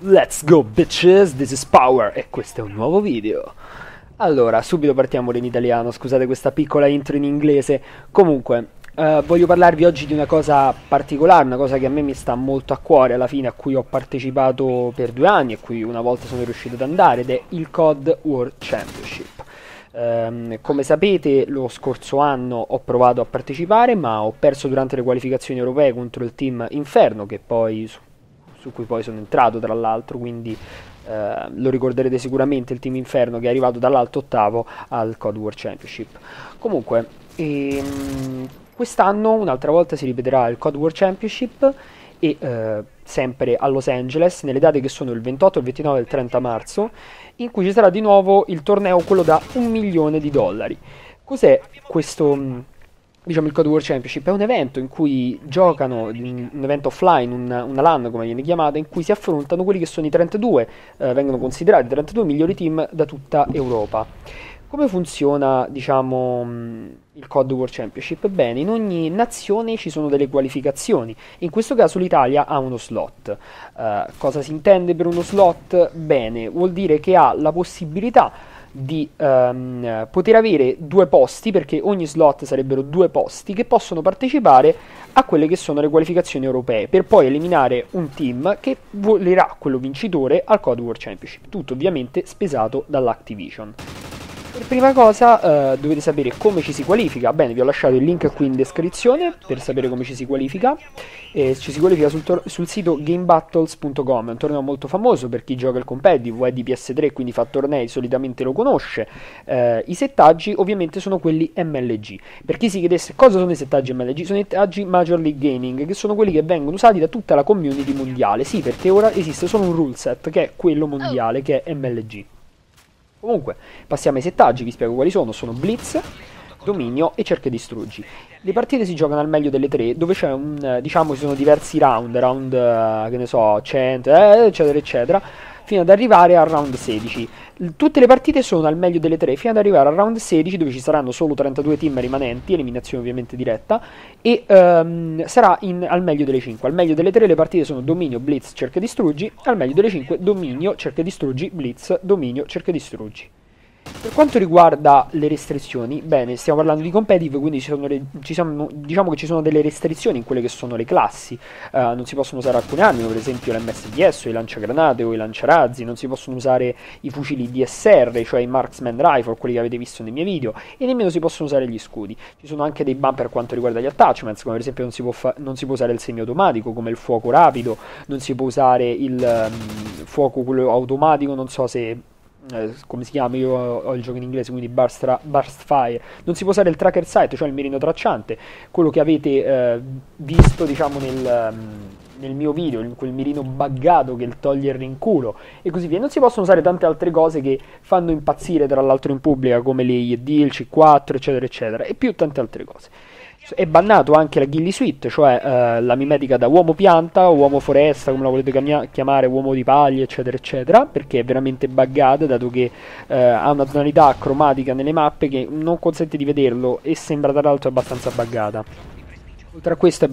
Let's go bitches, this is Power e questo è un nuovo video. Allora, subito partiamo in italiano, scusate questa piccola intro in inglese. Comunque, eh, voglio parlarvi oggi di una cosa particolare, una cosa che a me mi sta molto a cuore, alla fine a cui ho partecipato per due anni e cui una volta sono riuscito ad andare, ed è il COD World Championship. Ehm, come sapete, lo scorso anno ho provato a partecipare, ma ho perso durante le qualificazioni europee contro il team Inferno, poi su, su cui poi sono entrato tra l'altro, quindi eh, lo ricorderete sicuramente il team Inferno che è arrivato dall'alto ottavo al COD World Championship. Comunque, ehm, quest'anno un'altra volta si ripeterà il COD World Championship e eh, sempre a Los Angeles nelle date che sono il 28, il 29 e il 30 marzo in cui ci sarà di nuovo il torneo quello da un milione di dollari. Cos'è questo, mh, diciamo, il Code World Championship? È un evento in cui giocano, un un evento offline, una, una LAN come viene chiamata, in cui si affrontano quelli che sono i 32, eh, vengono considerati i 32 migliori team da tutta Europa. Come funziona, diciamo, mh, il COD World Championship? Bene, in ogni nazione ci sono delle qualificazioni. In questo caso l'Italia ha uno slot. Eh, cosa si intende per uno slot? Bene, vuol dire che ha la possibilità di ehm, poter avere due posti, perché ogni slot sarebbero due posti che possono partecipare a quelle che sono le qualificazioni europee, per poi eliminare un team che volerà quello vincitore al COD World Championship. Tutto ovviamente spesato dall'Activision. Per prima cosa eh, dovete sapere come ci si qualifica. Bene, vi ho lasciato il link qui in descrizione per sapere come ci si qualifica. Eh, ci si qualifica sul, sul sito gamebattles.com, è un torneo molto famoso per chi gioca il competitive o è di PS3, quindi fa tornei, solitamente lo conosce. Eh, I settaggi ovviamente sono quelli MLG. Per chi si chiedesse cosa sono i settaggi MLG, sono i settaggi Major League Gaming, che sono quelli che vengono usati da tutta la community mondiale. Sì, perché ora esiste solo un rule set che è quello mondiale, che è MLG. Comunque, passiamo ai settaggi, vi spiego quali sono. Sono Blitz, Dominio e Cerca e Distruggi. Le partite si giocano al meglio delle tre, dove c'è un, diciamo, ci sono diversi round, round, eh, che ne so, 100, eh, eccetera, eccetera, fino ad arrivare al round 16. L- Tutte le partite sono al meglio delle tre, fino ad arrivare al round 16, dove ci saranno solo 32 team rimanenti, eliminazione ovviamente diretta, e ehm, sarà in- al meglio delle 5. Al meglio delle tre le partite sono Dominio, Blitz, Cerca e Distruggi, al meglio delle 5 Dominio, Cerca e Distruggi, Blitz, Dominio, Cerca e Distruggi. Per quanto riguarda le restrizioni, bene, stiamo parlando di competitive, quindi ci sono, ci sono- diciamo che ci sono delle restrizioni in quelle che sono le classi. Eh, non si possono usare alcune armi, per esempio l'MSDS o i lanciagranate o i lanciarazzi, non si possono usare i fucili DSR, cioè i marksman rifle, quelli che avete visto nei miei video, e nemmeno si possono usare gli scudi. Ci sono anche dei ban per quanto riguarda gli attachments, come per esempio non si può, non si può usare il semiautomatico, come il fuoco rapido, non si può usare il ehm, fuoco quello automatico, non so se eh, come si chiama, io ho, il gioco in inglese, quindi burst, burst fire. Non si può usare il tracker sight, cioè il mirino tracciante, quello che avete eh, visto, diciamo, nel, ehm, nel mio video, il- quel mirino buggato che toglie il rinculo e così via. Non si possono usare tante altre cose che fanno impazzire, tra l'altro, in pubblica, come le IED, il C4, eccetera, eccetera, e più tante altre cose. È bannato anche la ghillie suite, cioè eh, la mimetica da uomo pianta, uomo foresta, come la volete chiamare, uomo di paglia, eccetera, eccetera, perché è veramente buggata, dato che eh, ha una tonalità cromatica nelle mappe che non consente di vederlo e sembra tra l'altro abbastanza buggata. Oltre a questo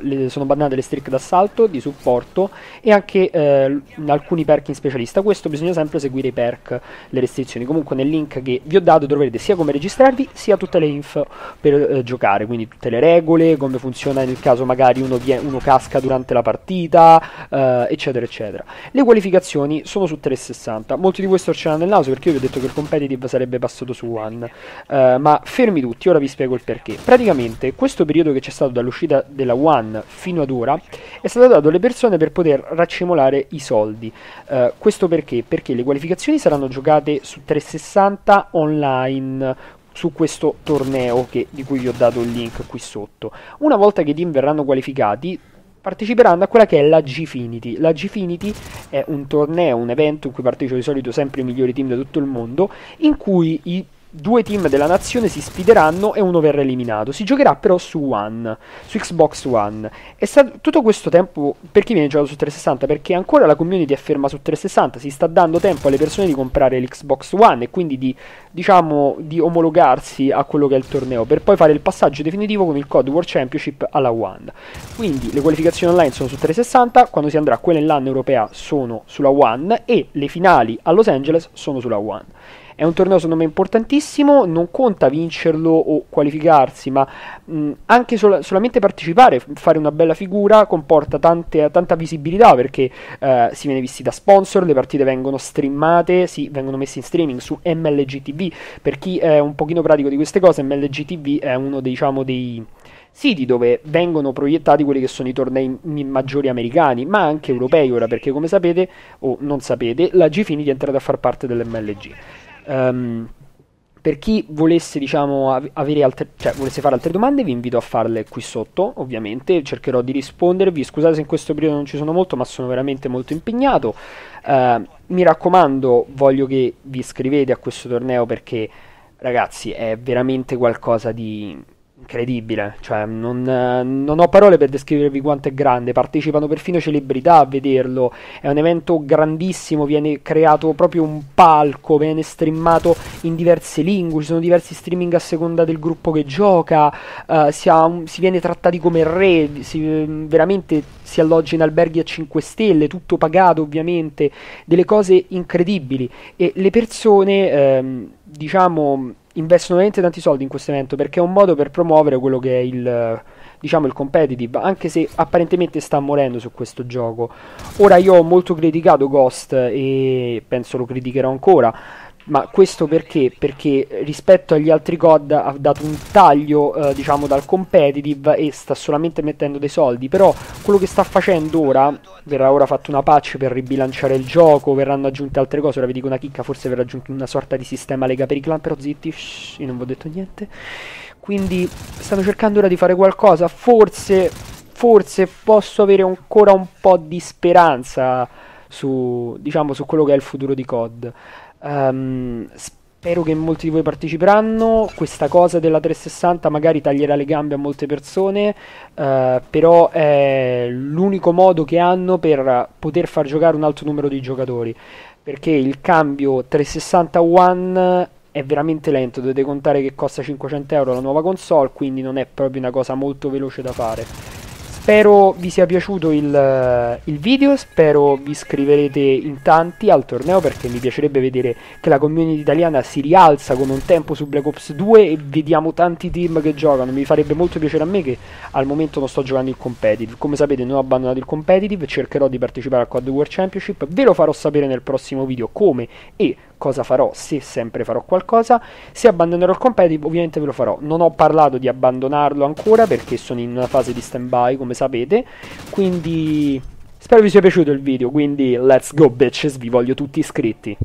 le- sono bannate le streak d'assalto, di supporto e anche eh, alcuni perk in specialista. Questo bisogna sempre seguire i perk, le restrizioni. Comunque nel link che vi ho dato troverete sia come registrarvi sia tutte le info per eh, giocare, quindi tutte le regole, come funziona nel caso magari uno, uno casca durante la partita, eh, eccetera, eccetera. Le qualificazioni sono su 360. Molti di voi storceranno nel naso perché io vi ho detto che il competitive sarebbe passato su One. Eh, ma fermi tutti, ora vi spiego il perché. Praticamente questo periodo che c'è stato dall'uscita della One fino ad ora è stato dato alle persone per poter raccimolare i soldi. Eh, questo perché? Perché le qualificazioni saranno giocate su 360 online su questo torneo che- di cui vi ho dato il link qui sotto. Una volta che i team verranno qualificati, parteciperanno a quella che è la Gfinity. La Gfinity è un torneo, un evento in cui partecipano di solito sempre i migliori team da tutto il mondo, in cui i due team della nazione si sfideranno e uno verrà eliminato. Si giocherà però su One, su Xbox One. È stato tutto questo tempo per chi viene giocato su 360 perché ancora la community è ferma su 360, si sta dando tempo alle persone di comprare l'Xbox One e quindi di diciamo di omologarsi a quello che è il torneo per poi fare il passaggio definitivo con il code World Championship alla One. Quindi le qualificazioni online sono su 360, quando si andrà quella in LAN europea sono sulla One e le finali a Los Angeles sono sulla One. È un torneo secondo me importantissimo, non conta vincerlo o qualificarsi, ma mh, anche sol- solamente partecipare, fare una bella figura comporta tante, tanta visibilità perché eh, si viene visti da sponsor, le partite vengono streamate, sì, vengono messe in streaming su MLG TV. Per chi è un pochino pratico di queste cose, MLG TV è uno diciamo, dei siti dove vengono proiettati quelli che sono i tornei maggiori americani, ma anche europei ora, perché come sapete o non sapete, la Gfinity è entrata a far parte dell'MLG. Um, per chi volesse, diciamo, altre, cioè, volesse fare altre domande, vi invito a farle qui sotto, ovviamente, cercherò di rispondervi. Scusate se in questo periodo non ci sono molto, ma sono veramente molto impegnato. Uh, mi raccomando, voglio che vi iscrivete a questo torneo perché, ragazzi, è veramente qualcosa di incredibile, cioè non, non, ho parole per descrivervi quanto è grande, partecipano perfino celebrità a vederlo, è un evento grandissimo, viene creato proprio un palco, viene streamato in diverse lingue, ci sono diversi streaming a seconda del gruppo che gioca, uh, si, un, si, viene trattati come re, si, veramente si alloggia in alberghi a 5 stelle, tutto pagato ovviamente, delle cose incredibili. E le persone, ehm, diciamo investono veramente tanti soldi in questo evento perché è un modo per promuovere quello che è il diciamo il competitive anche se apparentemente sta morendo su questo gioco. Ora io ho molto criticato Ghost e penso lo criticherò ancora ma questo perché? Perché rispetto agli altri COD ha dato un taglio, eh, diciamo, dal competitive e sta solamente mettendo dei soldi. Però quello che sta facendo ora, verrà ora fatto una patch per ribilanciare il gioco, verranno aggiunte altre cose. Ora vi dico una chicca, forse verrà aggiunto una sorta di sistema lega per i clan, però zitti, shh, io non vi ho detto niente. Quindi stanno cercando ora di fare qualcosa, forse, forse posso avere ancora un po' di speranza su, diciamo, su quello che è il futuro di COD. Um, spero che molti di voi parteciperanno. Questa cosa della 360 magari taglierà le gambe a molte persone, uh, però è l'unico modo che hanno per poter far giocare un alto numero di giocatori. Perché il cambio 360 One è veramente lento, dovete contare che costa 500 euro la nuova console, quindi non è proprio una cosa molto veloce da fare. Spero vi sia piaciuto il, il, video, spero vi iscriverete in tanti al torneo perché mi piacerebbe vedere che la community italiana si rialza come un tempo su Black Ops 2 e vediamo tanti team che giocano. Mi farebbe molto piacere a me che al momento non sto giocando il competitive. Come sapete non ho abbandonato il competitive, cercherò di partecipare al Quad World Championship, ve lo farò sapere nel prossimo video come e cosa farò, se sempre farò qualcosa. Se abbandonerò il competitive, ovviamente ve lo farò. Non ho parlato di abbandonarlo ancora perché sono in una fase di stand-by, come sapete. Quindi spero vi sia piaciuto il video. Quindi let's go bitches, vi voglio tutti iscritti.